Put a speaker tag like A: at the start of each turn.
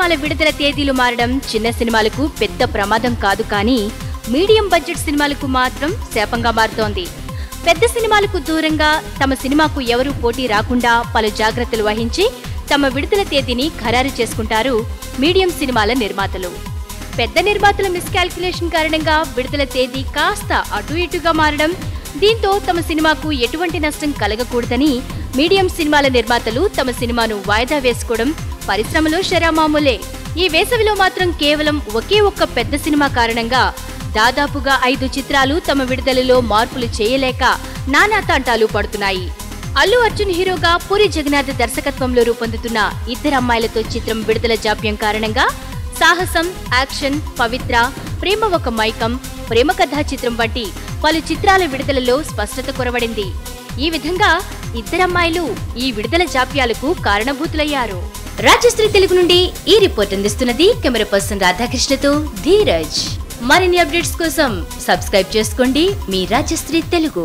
A: విడుదల తేదీలు మారడం చిన్న సినిమాలకు పెద్ద ప్రమాదం కాదు కానీ మీడియం బడ్జెట్ సినిమాలకు మాత్రం శాపంగా మారుతోంది. పెద్ద సినిమాలకు దూరంగా తమ సినిమాకు ఎవరూ పోటీ రాకుండా పలు జాగ్రత్తలు వహించి తమ విడుదల తేదీని ఖరారు చేసుకుంటారు మీడియం సినిమాల నిర్మాతలు. పెద్ద నిర్మాతల మిస్కాల్కులేషన్ కారణంగా విడుదల తేదీ కాస్త అటు ఇటుగా మారడం దీంతో తమ సినిమాకు ఎటువంటి నష్టం కలగకూడదని మీడియం సినిమాల నిర్మాతలు తమ సినిమాను వాయిదా వేసుకోవడం పరిశ్రమలో షరామామూలే. ఈ వేసవిలో మాత్రం కేవలం ఒకే ఒక్క పెద్ద సినిమా కారణంగా దాదాపుగా ఐదు చిత్రాలు తమ విడుదలలో మార్పులు చేయలేక నానా తంటాలు పడుతున్నాయి. అల్లు అర్జున్ హీరోగా పూరి జగన్నాథ్ దర్శకత్వంలో రూపొందుతున్న ఇద్దరు అమ్మాయిలతో చిత్రం విడుదల జాప్యం కారణంగా సాహసం యాక్షన్ పవిత్ర ప్రేమ ఒక మైకం ప్రేమ కథా చిత్రం వంటి పలు చిత్రాల విడుదలలో స్పష్టత కొరవడింది. ఈ విధంగా ఇద్దరమ్మాయిలు ఈ విడుదల జాప్యాలకు కారణభూతులయ్యారు. రాజశ్రీ తెలుగు నుండి ఈ రిపోర్ట్ అందిస్తున్నది కెమెరా పర్సన్ రాధాకృష్ణతో ధీరజ్. మరిన్ని అప్డేట్స్ కోసం సబ్స్క్రైబ్ చేసుకోండి మీ రాజశ్రీ తెలుగు.